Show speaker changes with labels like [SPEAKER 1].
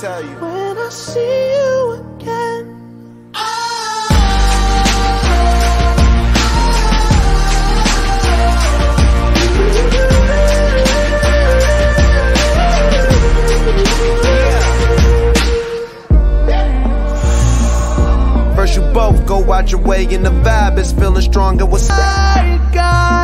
[SPEAKER 1] tell you.
[SPEAKER 2] When I see you again.
[SPEAKER 1] First you both go out your way and the vibe is feeling stronger. What's
[SPEAKER 2] got